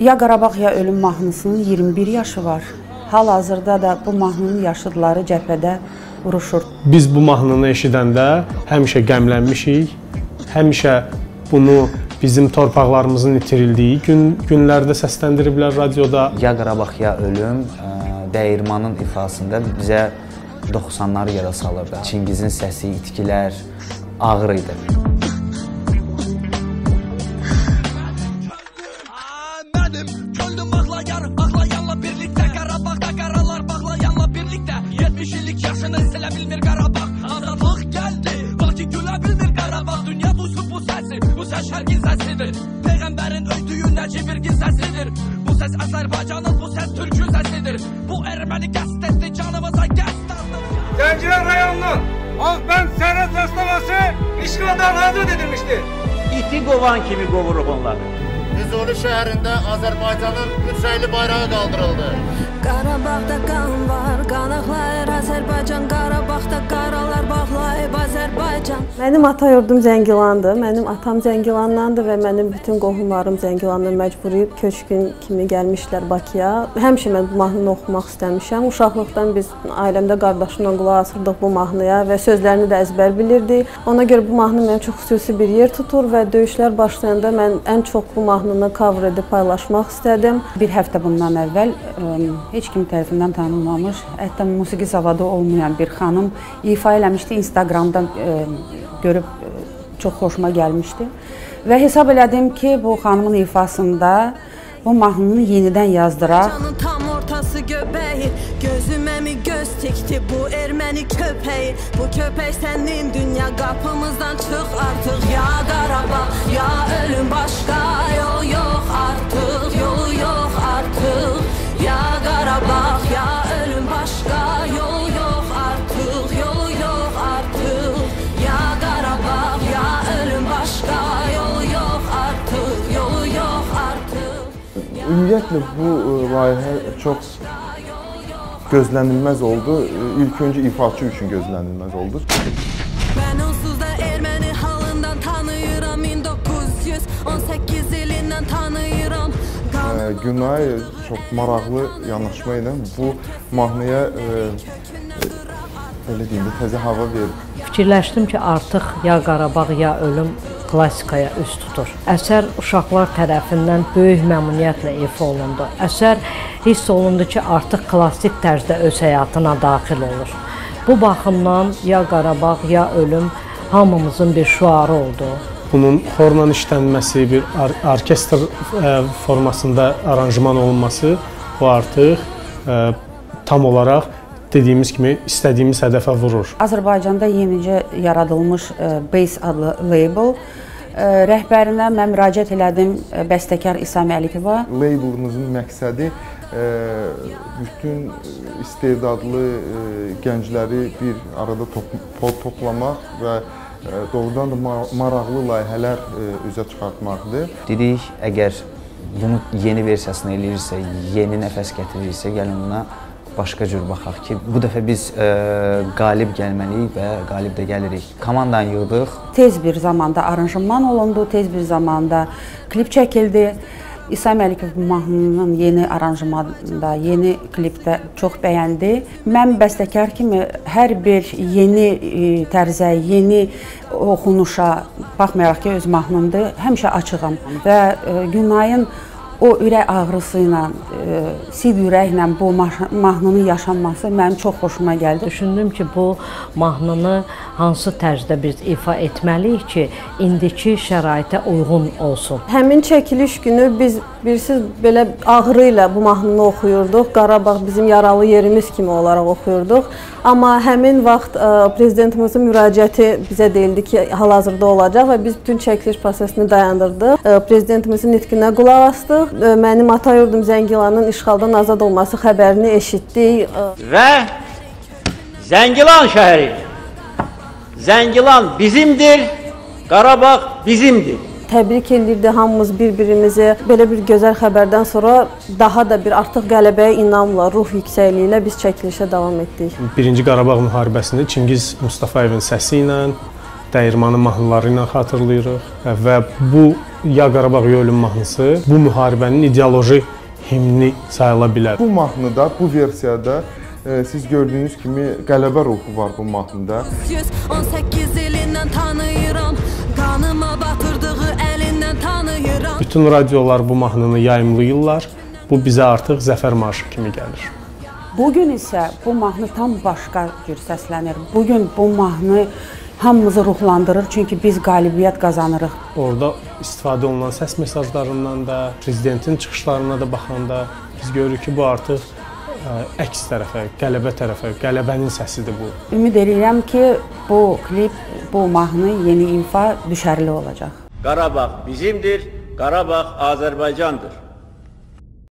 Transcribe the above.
Ya Qarabağ ya ölüm mahnısının 21 yaşı var. Hal-hazırda da bu mahnının yaşıdları cəbhədə vuruşur. Biz bu mahnını eşidəndə həmişə qəmlənmişik. Həmişə bunu bizim torpaqlarımızın itirildiyi gün günlərdə səsləndiriblər radioda. Ya Qarabağ ya ölüm ə, dəyirmanın ifasında bizə 90-ları yada salırdı. Çingizin səsi, itkilər ağır idi. Peygamberin öldüğünden çevirgin sesidir Bu ses Azerbaycan'ın bu ses Türk'ün sesidir Bu Ermeni gazetesi canımıza gazetesi Zenciler rayonunun Akben ah, Serhat Rastlaması işgaldan azat edilmişti. İti kovan kimi kovurup onları. Füzuli şehrinde Azerbaycan'ın üç bayrağı kaldırıldı. Karabağ'da kan var, kana Mənim ata yurdum Zəngilandır. Mənim atam Zəngilandandır və mənim bütün qohumlarım Zəngilandan məcburi köçkün kimi gəlmişlər Bakıya. Həmişə mən bu mahnını oxumaq istəmişəm. Uşaqlıqdan biz ailəmdə qardaşımla qulaq asırdıq bu mahnıya və sözlərini də əzbər bilirdik. Ona görə bu mahnı mənim çox xüsusi bir yer tutur və döyüşlər başlayanda mən ən çox bu mahnını cover edib paylaşmaq istədim. Bir həftə bundan əvvəl heç kim tərəfindən tanınmamış, hətta musiqi zavadı olmayan bir xanım ifa eləmişdi Instagramda görüb ə, çox xoşuma gəlmişdi. Və hesab elədim ki, bu xanımın ifasında bu mahnını yenidən yazdıraq. Canın tam ortası göbəyi, gözümə mi göz tikdi bu erməni köpəyi. Bu köpək sənin dünya qapımızdan çıx artıq ya Qarabağ, ya ölüm başqa yol yox Ümumiyyətlə bu e, layihə çox gözlənilməz oldu. E, İlk öncə ifaçı üçün gözlənilməz oldu. Ben onsuz da erməni halından tanıyıram 1918 ilindən tanıyıram Günay çox maraqlı yanaşma ilə bu mahnıya e, belə deyim də təzə hava verdi. Fikirləşdim ki, artıq ya Qarabağ, ya ölüm klassikaya üz tutur. Əsər uşaqlar tərəfindən böyük məmnuniyyətlə ifa olundu. Əsər hiss olundu ki, artıq klassik tərzdə öz həyatına daxil olur. Bu baxımdan ya Qarabağ, ya ölüm hamımızın bir şüarı oldu. Bunun xorla işlənməsi, bir or orkestr ə, formasında aranjman olunması bu artıq ə, tam olaraq dediyimiz kimi istədiyimiz hədəfə vurur. Azərbaycanda yenicə yaradılmış ə, Base adlı label ə, rəhbərinə mən müraciət elədim ə, bəstəkar İsa Məlikova. Labelımızın məqsədi e, bütün istedadlı e, gəncləri bir arada top, toplamaq və e, doğrudan da ma- maraqlı layihələr e, üzə çıxartmaqdır. Dedik, əgər bunu yeni versiyasını eləyirsə, yeni nəfəs gətirirsə, gəlin buna başqa cür baxaq ki, bu dəfə biz ə, qalib gəlməliyik və qalib də gəlirik. Komandanı yığdıq. Tez bir zamanda aranjman olundu, tez bir zamanda klip çəkildi. İsa Məlikov mahnının yeni aranjmanda, yeni klipdə çox bəyəndi. Mən bəstəkar kimi hər bir yeni e, tərzə, yeni oxunuşa baxmayaraq ki, öz mahnımdır, həmişə açığam və e, Günayın o ürək ağrısı ilə, e, sid ürəklə bu mahnının yaşanması mənim çox xoşuma gəldi. Düşündüm ki, bu mahnını hansı tərzdə biz ifa etməliyik ki, indiki şəraitə uyğun olsun. Həmin çəkiliş günü biz birsiz belə ağrı ilə bu mahnını oxuyurduq. Qarabağ bizim yaralı yerimiz kimi olaraq oxuyurduq. Amma həmin vaxt ə, prezidentimizin müraciəti bizə deyildi ki, hal-hazırda olacaq və biz bütün çəkiliş prosesini dayandırdıq. Ə, Prezidentimizin nitqinə qulaq asdıq. Ə, Mənim ata yurdum Zəngilanın işğaldan azad olması xəbərini eşitdik. Və Zəngilan şəhəri. Zəngilan bizimdir, Qarabağ bizimdir. Təbrik edirdi hamımız bir-birimizi. Belə bir gözəl xəbərdən sonra daha da bir artıq qələbəyə inamla, ruh yüksəkliyi ilə biz çəkilişə davam etdik. Birinci Qarabağ müharibəsini Çingiz Mustafayevin səsi ilə, dəyirmanın mahnıları ilə xatırlayırıq və bu Ya Qarabağ ya ölüm mahnısı bu müharibənin ideoloji himni sayıla bilər. Bu mahnıda, bu versiyada e, siz gördüyünüz kimi qələbə ruhu var bu mahnıda. 118 ilindən tanıyıram Qanıma batırdığı əlindən tanıyıram Bütün radiolar bu mahnını yayımlayırlar. Bu bizə artıq zəfər marşı kimi gəlir. Bu gün isə bu mahnı tam başqa cür səslənir. Bu gün bu mahnı hamımızı ruhlandırır çünki biz qalibiyyət qazanırıq. Orada istifadə olunan səs mesajlarından da, prezidentin çıxışlarına da baxanda biz görürük ki, bu artıq ə, əks tərəfə, qələbə tərəfə, qələbənin səsidir bu. Ümid edirəm ki, bu klip, bu mahnı yeni ifa düşərli olacaq. Qarabağ bizimdir, Qarabağ Azərbaycandır.